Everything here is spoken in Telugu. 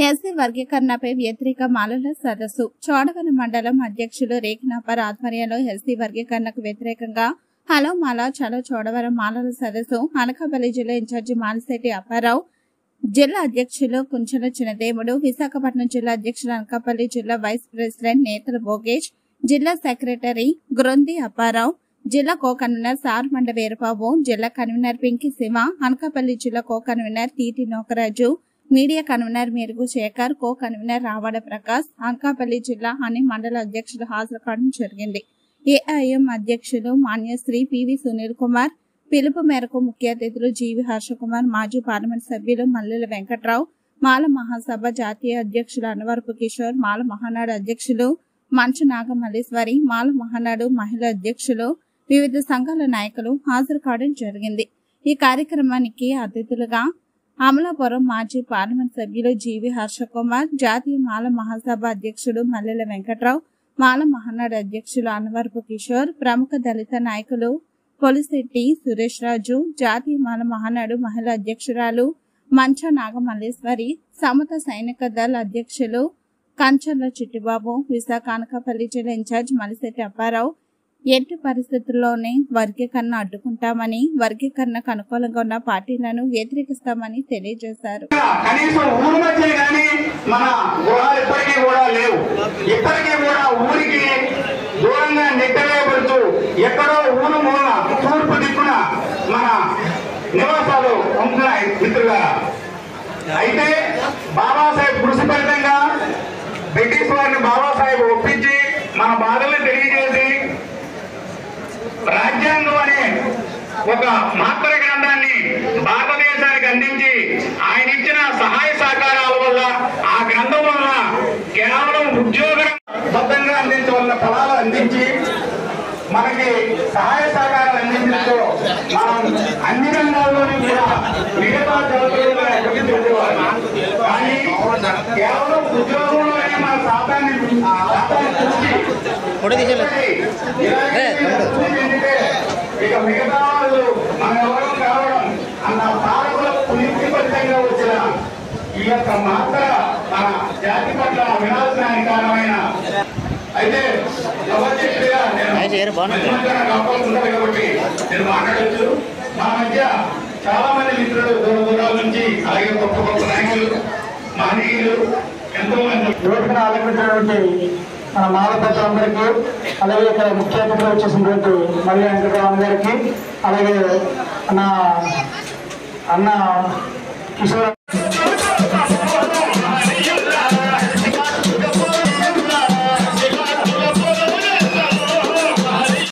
ఎస్సీ వర్గీకరణపై వ్యతిరేక మాలల సదస్సు చోడవరం మండలం అధ్యక్షులు రేఖనాపర్ ఆధ్వర్యంలో ఎస్సీ వర్గీకరణకు వ్యతిరేకంగా హలో మాల చలో చోడవరం మాలల సదస్సు అనకాపల్లి జిల్లా ఇన్ఛార్జి మాలశెట్టి అప్పారావు జిల్లా అధ్యక్షులు కుంచల చిన్నదేవుడు విశాఖపట్నం జిల్లా అధ్యక్షులు అనకాపల్లి జిల్లా వైస్ ప్రెసిడెంట్ నేతల భోగేష్ జిల్లా సెక్రటరీ గ్రొంది అప్పారావు జిల్లా కో కన్వీనర్ సార్మండ వీరబాబు జిల్లా కన్వీనర్ పింకి శివ అనకాపల్లి జిల్లా co convener Teeti Nokaraju media convener Merugu Shekar co convener Ravada Prakash Anakapalli జిల్లా అని మండల అధ్యక్షులు హాజరు కావడం జరిగింది. ఏఐఎం అధ్యక్షులు మాన్యశ్రీ పివి సునీల్ కుమార్ పిలుపు మేరకు ముఖ్య అతిథులు జీవి హర్షకుమార్ మాజీ పార్లమెంట్ సభ్యులు మల్లెల వెంకట్రావు మాల మహాసభ జాతీయ అధ్యక్షులు అనవరపు కిషోర్ మాల మహానాడు అధ్యక్షులు మంచు నాగమల్లేశ్వరి మాల మహానాడు మహిళా అధ్యక్షులు వివిధ సంఘాల నాయకులు హాజరు కావడం జరిగింది. ఈ కార్యక్రమానికి అతిథులుగా అమలాపురం మాజీ పార్లమెంట్ సభ్యులు జీవి హర్షకుమార్ జాతీయ మాల మహాసభ అధ్యక్షుడు మల్లెల వెంకట్రావు మాల మహానాడు అధ్యక్షులు అనవరపు కిషోర్ ప్రముఖ దళిత నాయకులు పొలిశెట్టి సురేష్ రాజు జాతీయ మాల మహానాడు మహిళా అధ్యక్షురాలు మంచ నాగమల్లేశ్వరి సమత సైనిక దళ అధ్యక్షులు కంచర్ల చిట్టిబాబు విశాఖ అనకాపల్లి జిల్లా ఇన్ఛార్జ్ మలిశెట్టి అప్పారావు ఎట్టి పరిస్థితుల్లోనే వర్గీకరణ అడ్డుకుంటామని వర్గీకరణకు అనుకూలంగా ఉన్న పార్టీలను వ్యతిరేకిస్తామని తెలియజేశారు. ఎక్కడో ఊరు మూల తూర్పు దిక్కున మన నివాసాలు ఉంటున్నాయి అయితే బాబాసాహెబ్ కృషి ఫలితంగా బ్రిటిష్ వారిని బాబాసాహెబ్ ఒప్పించి మన బాధల్ని తెలియ రాజ్యాంగం అనే ఒక మాత్ర గ్రంథాన్ని భారతదేశానికి అందించి ఆయన ఇచ్చిన సహాయ సహకారాల వల్ల ఆ గ్రంథం వల్ల కేవలం ఉద్యోగ బద్ధంగా అందించవలన ఫలాలు అందించి మనకి సహాయ సహకారాలు అందించడంతో మనం అన్ని రంగాల్లోనూ కూడా మిగతా అభివృద్ధి చెందేవాళ్ళం. కానీ కేవలం ఉద్యోగంలోనే మన శాతాన్ని శాతాన్ని చూసి ఇక మిగతా వాళ్ళు మన ఎవరో కావడం అన్న పుణ్యకి ఫలితంగా వచ్చిన ఈ యొక్క మాత్ర మన జాతి పట్ల వినాశనానికి కారణమైన అయితే ఎవరు చెప్పినా నేను కాబట్టి నేను మాట్లాడచ్చు. మా మధ్య చాలా మంది మిత్రులు దూర దూరాల నుంచి అలాగే గొప్ప గొప్ప నాయకులు మహనీయులు ఎంతో మంది. వేదికను ఆలపించినటువంటి మన మానవతలందరికీ అలాగే ఇక్కడ ముఖ్య అతిథిగా వచ్చేసినటువంటి మరి వెంకటరామ గారికి అలాగే నా అన్న కిషోర్